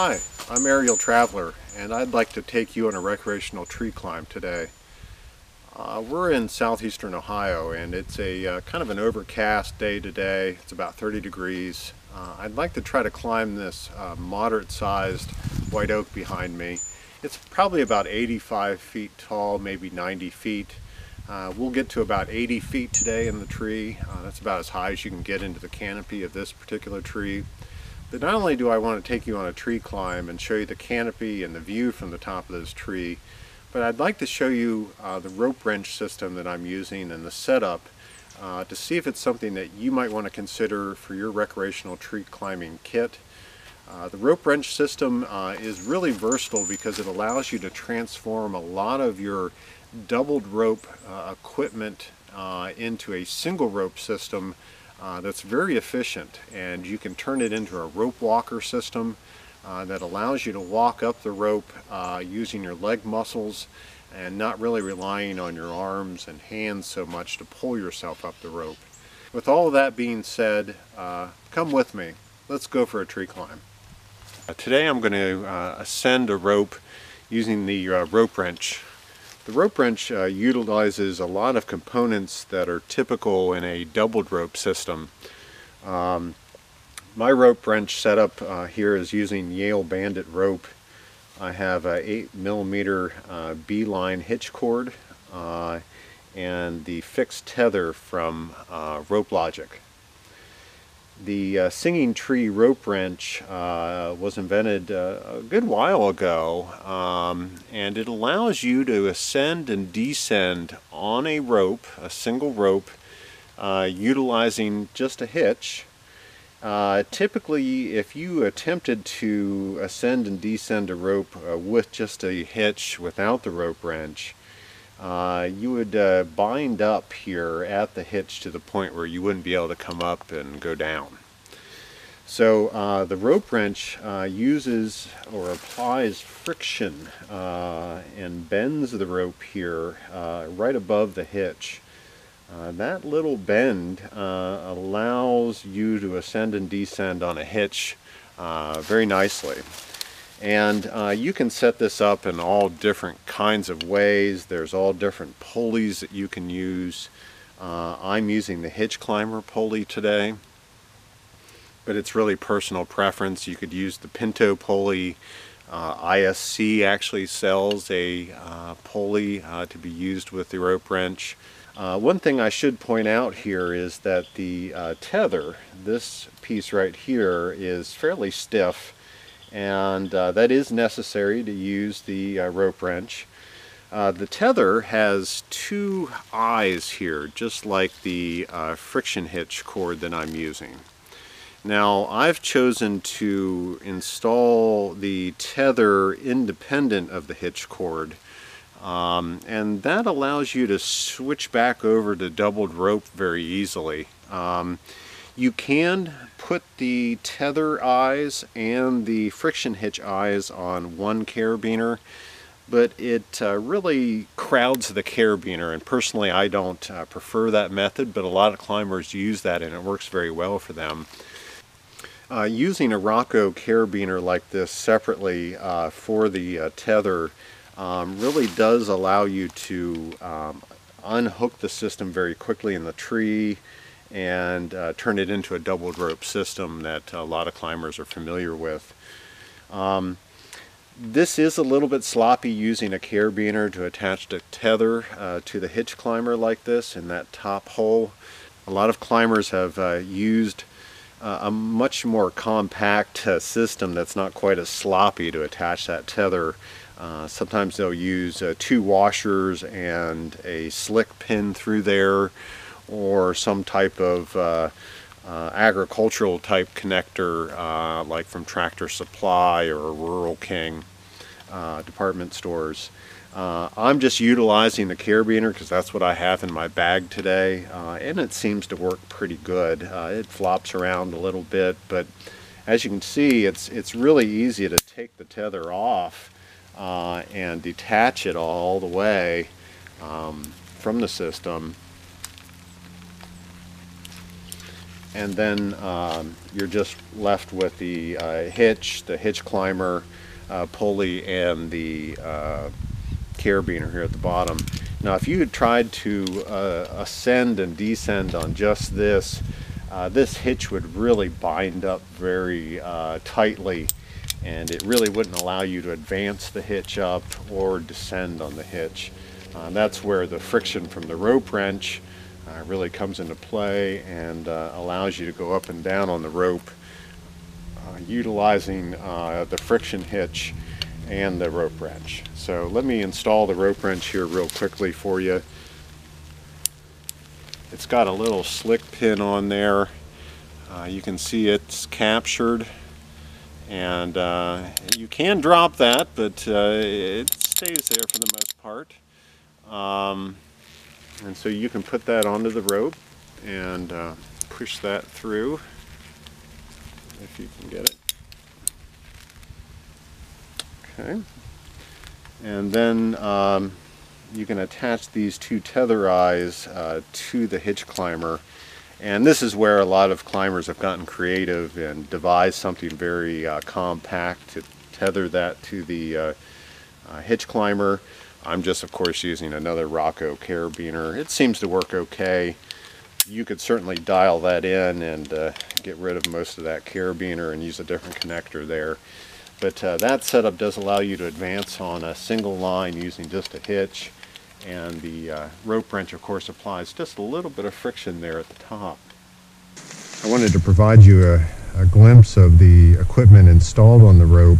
Hi, I'm Aerial Traveler and I'd like to take you on a recreational tree climb today. Uh, we're in southeastern Ohio and it's a uh, kind of an overcast day today. It's about 30 degrees. Uh, I'd like to try to climb this uh, moderate sized white oak behind me. It's probably about 85 feet tall, maybe 90 feet. Uh, we'll get to about 80 feet today in the tree. Uh, that's about as high as you can get into the canopy of this particular tree. But not only do I want to take you on a tree climb and show you the canopy and the view from the top of this tree, but I'd like to show you uh, the rope wrench system that I'm using and the setup uh, to see if it's something that you might want to consider for your recreational tree climbing kit. Uh, the rope wrench system uh, is really versatile because it allows you to transform a lot of your doubled rope uh, equipment uh, into a single rope system uh, that's very efficient and you can turn it into a rope walker system uh, that allows you to walk up the rope uh, using your leg muscles and not really relying on your arms and hands so much to pull yourself up the rope. With all that being said, uh, come with me. Let's go for a tree climb. Uh, today I'm going to uh, ascend a rope using the rope wrench the rope wrench uh, utilizes a lot of components that are typical in a doubled rope system. Um, my rope wrench setup uh, here is using Yale Bandit rope. I have a 8 millimeter uh, Bee Line hitch cord uh, and the fixed tether from uh, Rope Logic. The uh, singing tree rope wrench uh, was invented uh, a good while ago um, and it allows you to ascend and descend on a rope, a single rope, uh, utilizing just a hitch. Uh, typically if you attempted to ascend and descend a rope uh, with just a hitch without the rope wrench, uh, you would uh, bind up here at the hitch to the point where you wouldn't be able to come up and go down. So uh, the rope wrench uh, uses or applies friction uh, and bends the rope here right above the hitch. that little bend allows you to ascend and descend on a hitch very nicely. And uh, you can set this up in all different kinds of ways. There's all different pulleys that you can use. Uh, I'm using the hitch climber pulley today, but it's really personal preference. You could use the Pinto pulley. Uh, ISC actually sells a uh, pulley uh, to be used with the rope wrench. Uh, one thing I should point out here is that the tether, this piece right here, is fairly stiff and uh, that is necessary to use the uh, rope wrench. Uh, the tether has two eyes here, just like the uh, friction hitch cord that I'm using. Now I've chosen to install the tether independent of the hitch cord um, and that allows you to switch back over to doubled rope very easily. Um, you can put the tether eyes and the friction hitch eyes on one carabiner, but it uh, really crowds the carabiner, and personally I don't uh, prefer that method, but a lot of climbers use that and it works very well for them. Uh, using a Rock O carabiner like this separately uh, for the uh, tether um, really does allow you to um, unhook the system very quickly in the tree and uh, turn it into a doubled rope system that a lot of climbers are familiar with. Um, this is a little bit sloppy using a carabiner to attach the tether uh, to the hitch climber like this in that top hole. A lot of climbers have uh, used uh, a much more compact uh, system that's not quite as sloppy to attach that tether. Uh, sometimes they'll use uh, two washers and a slick pin through there or some type of uh, uh, agricultural type connector uh, like from Tractor Supply or Rural King uh, department stores. Uh, I'm just utilizing the carabiner because that's what I have in my bag today and it seems to work pretty good. it flops around a little bit but as you can see it's it's really easy to take the tether off and detach it all the way um, from the system and then um, you're just left with the uh, hitch, the hitch climber, uh, pulley, and the uh, carabiner here at the bottom. Now if you had tried to uh, ascend and descend on just this, uh, this hitch would really bind up very uh, tightly and it really wouldn't allow you to advance the hitch up or descend on the hitch. That's where the friction from the rope wrench uh, really comes into play and uh, allows you to go up and down on the rope uh, utilizing uh, the friction hitch and the rope wrench. So let me install the rope wrench here real quickly for you. It's got a little slick pin on there. Uh, you can see it's captured and uh, you can drop that but it stays there for the most part. Um, and so you can put that onto the rope and uh, push that through if you can get it. Okay. And then um, you can attach these two tether eyes uh, to the hitch climber. And this is where a lot of climbers have gotten creative and devised something very uh, compact to tether that to the uh, uh hitch climber. I'm just of course using another Rock O carabiner. It seems to work okay. You could certainly dial that in and uh, get rid of most of that carabiner and use a different connector there. But uh, that setup does allow you to advance on a single line using just a hitch and the uh, rope wrench of course applies just a little bit of friction there at the top. I wanted to provide you a, a glimpse of the equipment installed on the rope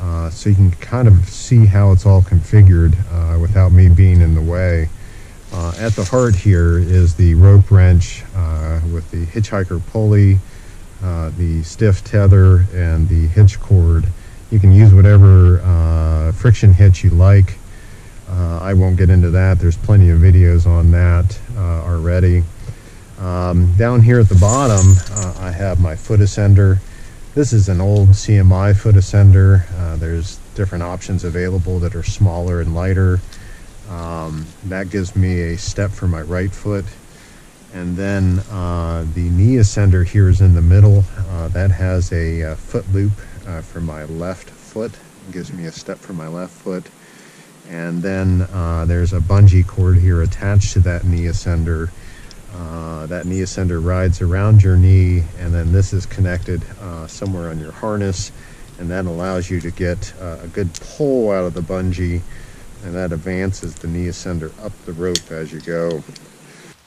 uh, so you can kind of see how it's all configured uh, without me being in the way. Uh, at the heart here is the rope wrench uh, with the hitch climber pulley, uh, the stiff tether, and the hitch cord. You can use whatever uh, friction hitch you like. I won't get into that. There's plenty of videos on that already. Um, down here at the bottom, I have my foot ascender. This is an old CMI foot ascender. Uh, there's different options available that are smaller and lighter. Um, that gives me a step for my right foot. And then uh, the knee ascender here is in the middle. Uh, that has a uh, foot loop uh, for my left foot. It gives me a step for my left foot. And then uh, there's a bungee cord here attached to that knee ascender uh, that knee ascender rides around your knee and then this is connected uh, somewhere on your harness and that allows you to get uh, a good pull out of the bungee and that advances the knee ascender up the rope as you go.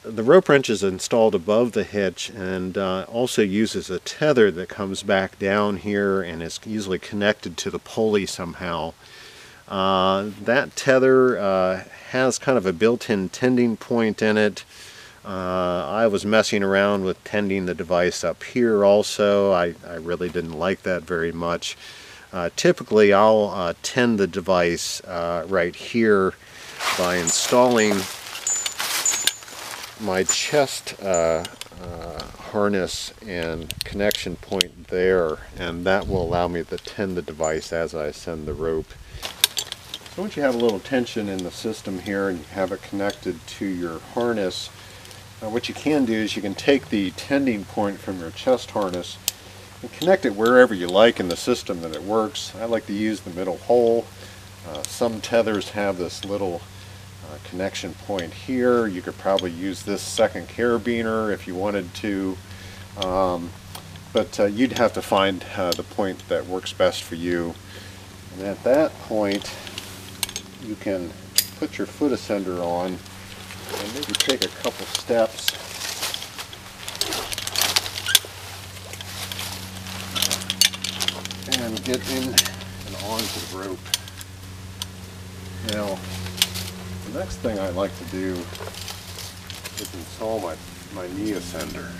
The rope wrench is installed above the hitch and uh, also uses a tether that comes back down here and is usually connected to the pulley somehow. Uh, that tether has kind of a built-in tending point in it uh, I was messing around with tending the device up here also. I, I really didn't like that very much. Uh, typically I'll uh, tend the device uh, right here by installing my chest uh, uh, harness and connection point there and that will allow me to tend the device as I send the rope. So once you have a little tension in the system here and you have it connected to your harness now what you can do is you can take the tending point from your chest harness and connect it wherever you like in the system that it works. I like to use the middle hole. Uh, some tethers have this little uh, connection point here. You could probably use this second carabiner if you wanted to. Um, but uh, you'd have to find uh, the point that works best for you. And at that point, you can put your foot ascender on and maybe take a couple steps and get in and onto the rope. Now, the next thing I like to do is install my, my knee ascender.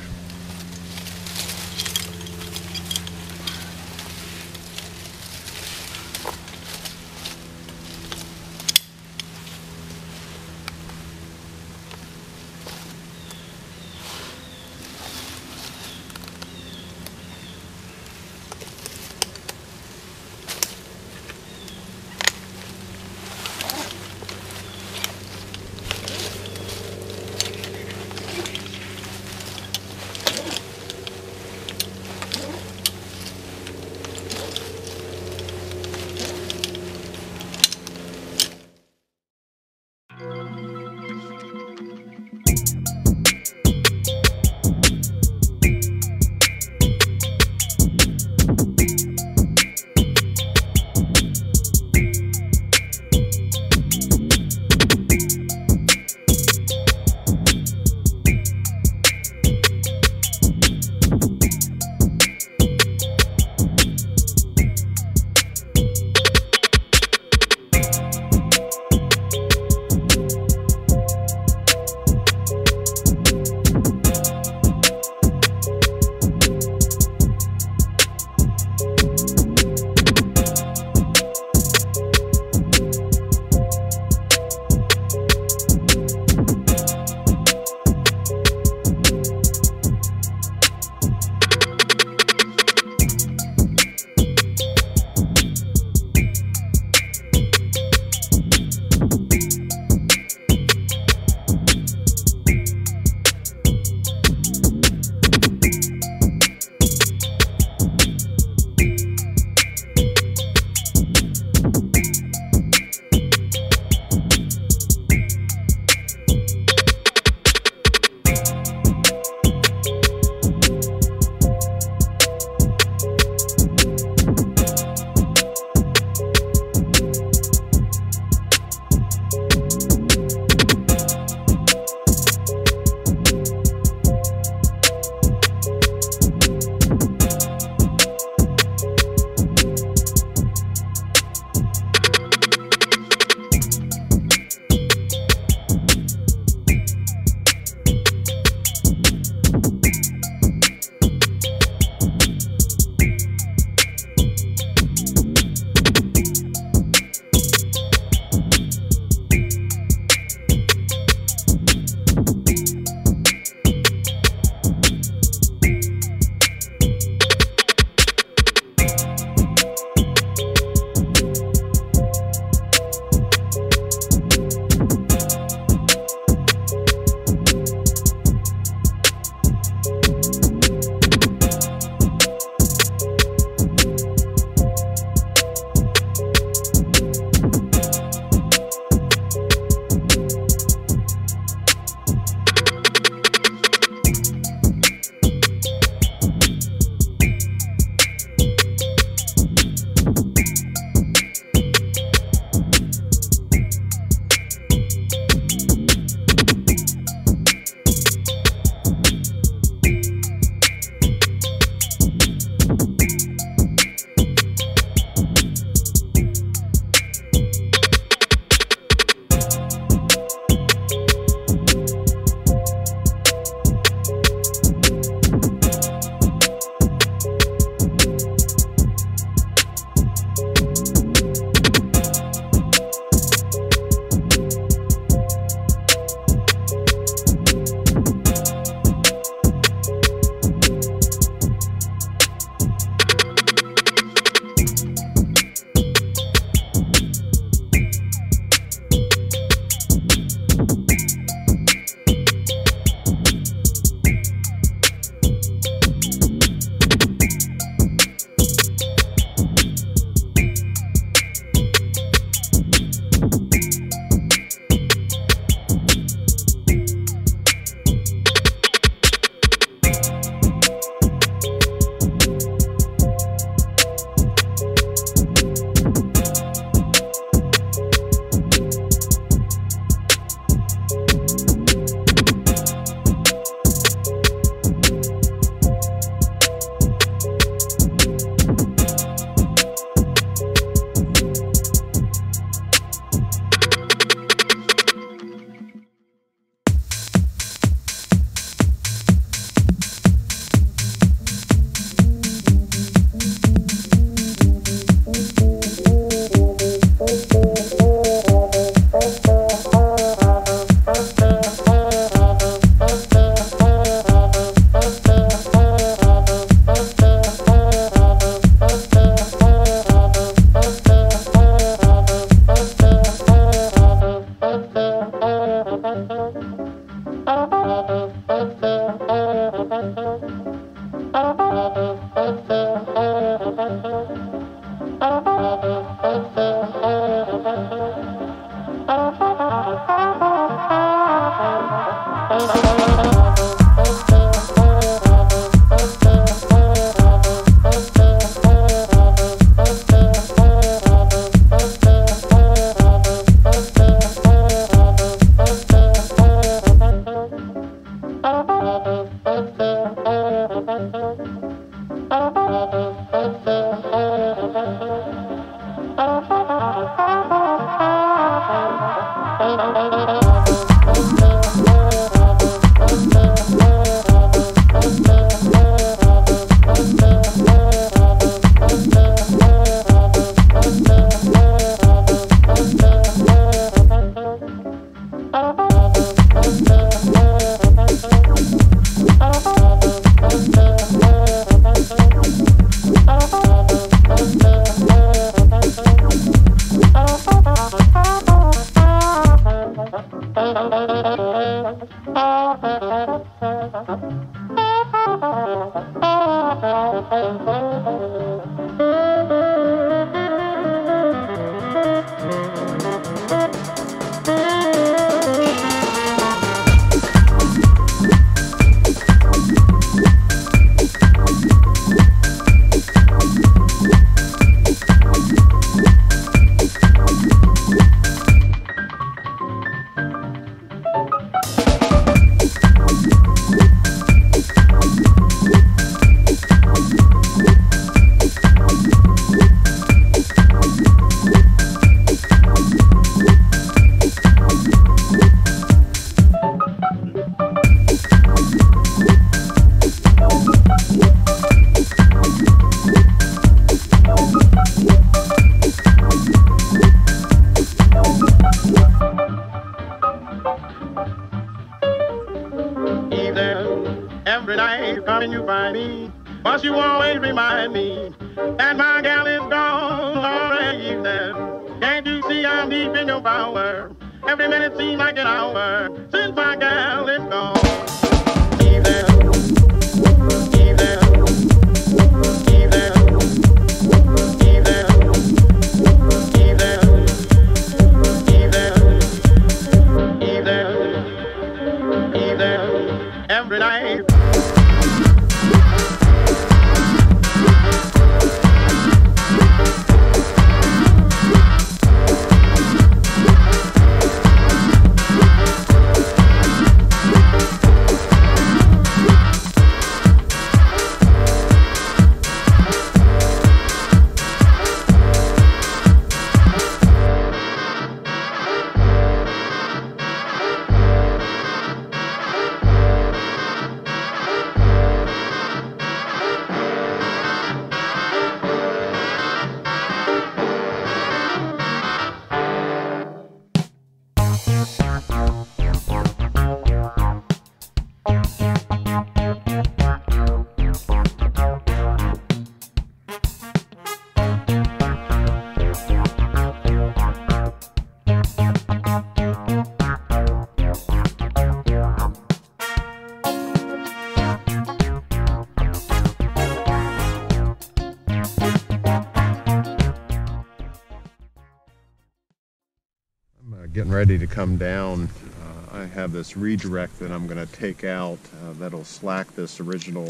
Ready to come down. Uh, I have this redirect that I'm going to take out uh, that'll slack this original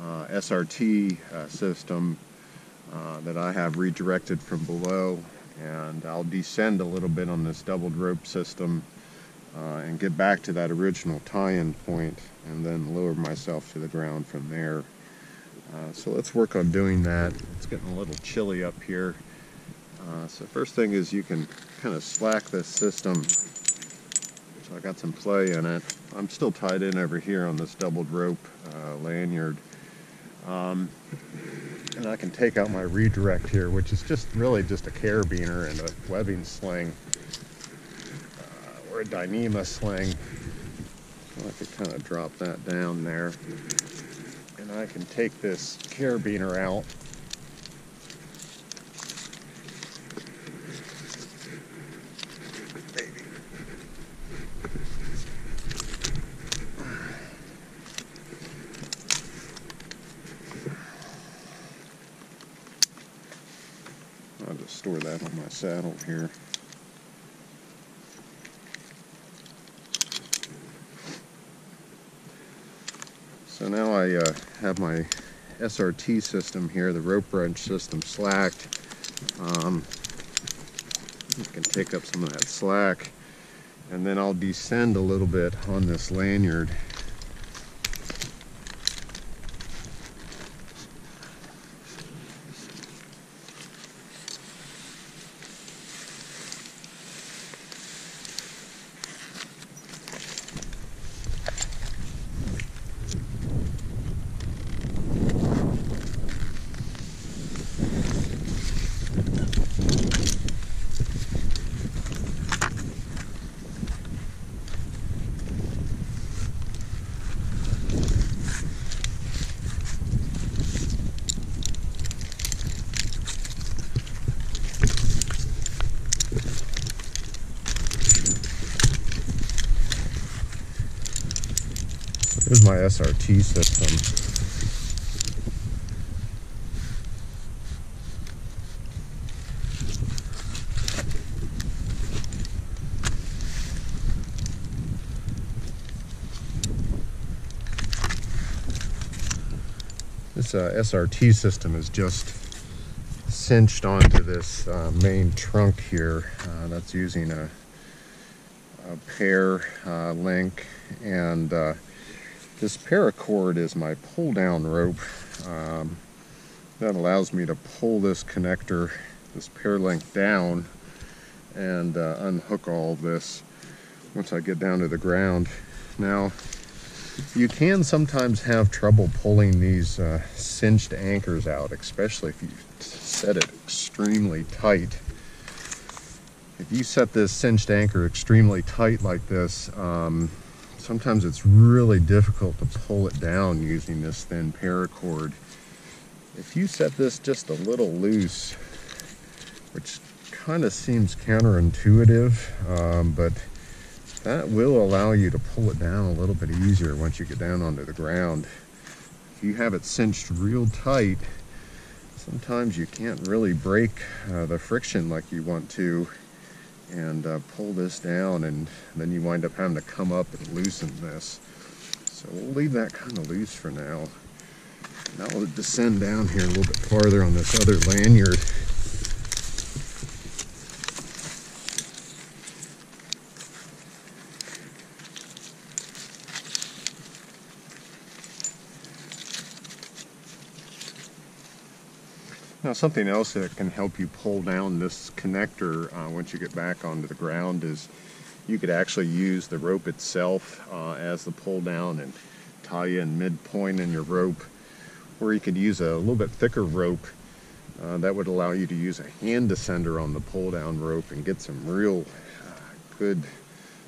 uh, SRT uh, system uh, that I have redirected from below and I'll descend a little bit on this doubled rope system and get back to that original tie-in point and then lower myself to the ground from there. So let's work on doing that. It's getting a little chilly up here. Uh, so first thing is you can kind of slack this system. So I got some play in it. I'm still tied in over here on this doubled rope uh, lanyard. Um, and I can take out my redirect here, which is just really just a carabiner and a webbing sling uh, or a Dyneema sling. So I could kind of drop that down there. And I can take this carabiner out that on my saddle here. So now I uh, have my SRT system here, the rope wrench system slacked. Um, you can take up some of that slack and then I'll descend a little bit on this lanyard Here's my SRT system. This uh, SRT system is just cinched onto this uh, main trunk here. Uh, that's using a, a pear uh, link and uh, this paracord is my pull down rope. Um, that allows me to pull this connector, this pear link down and uh, unhook all this once I get down to the ground. Now, you can sometimes have trouble pulling these uh, cinched anchors out, especially if you set it extremely tight. If you set this cinched anchor extremely tight like this, um, sometimes it's really difficult to pull it down using this thin paracord. If you set this just a little loose, which kind of seems counterintuitive, um, but that will allow you to pull it down a little bit easier once you get down onto the ground. If you have it cinched real tight, sometimes you can't really break uh, the friction like you want to and uh, pull this down and then you wind up having to come up and loosen this. So we'll leave that kind of loose for now. Now we'll descend down here a little bit farther on this other lanyard Now something else that can help you pull down this connector uh, once you get back onto the ground is you could actually use the rope itself uh, as the pull down and tie in midpoint in your rope or you could use a little bit thicker rope uh, that would allow you to use a hand descender on the pull down rope and get some real uh, good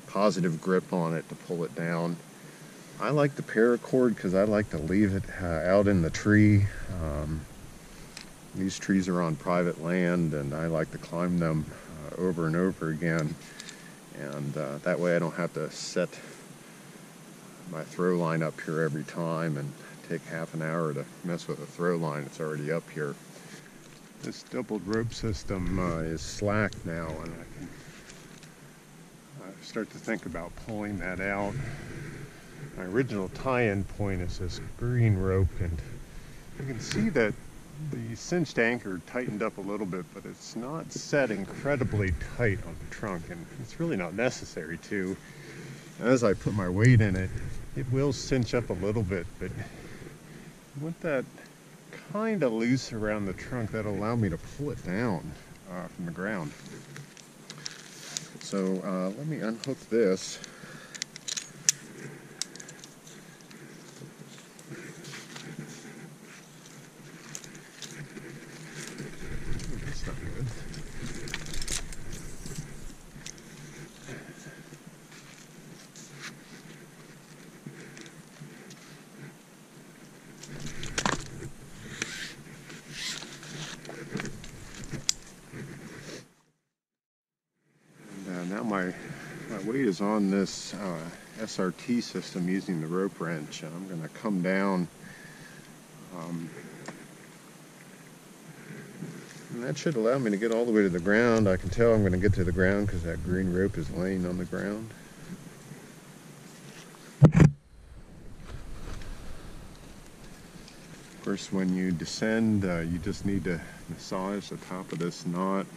positive grip on it to pull it down. I like the paracord because I like to leave it uh, out in the tree. Um, these trees are on private land and I like to climb them uh, over and over again. And uh, that way I don't have to set my throw line up here every time and take half an hour to mess with a throw line that's already up here. This doubled rope system uh, is slack now and I can start to think about pulling that out. My original tie-in point is this green rope and you can see that the cinched anchor tightened up a little bit, but it's not set incredibly tight on the trunk, and it's really not necessary to. As I put my weight in it, it will cinch up a little bit, but I want that kind of loose around the trunk that'll allow me to pull it down uh, from the ground. So uh, let me unhook this. now my, my weight is on this uh, SRT system using the rope wrench. I'm going to come down um, And that should allow me to get all the way to the ground. I can tell I'm going to get to the ground because that green rope is laying on the ground. Of course, when you descend, uh, you just need to massage the top of this knot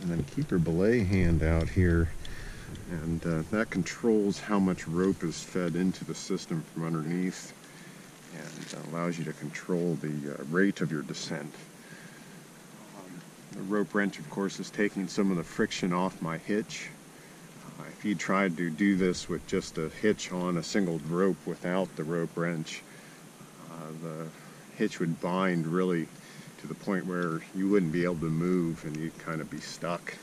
and then keep your belay hand out here and uh, that controls how much rope is fed into the system from underneath and allows you to control the uh, rate of your descent. Um, the rope wrench of course is taking some of the friction off my hitch. Uh, if you tried to do this with just a hitch on a single rope without the rope wrench, uh, the hitch would bind really to the point where you wouldn't be able to move and you'd kind of be stuck.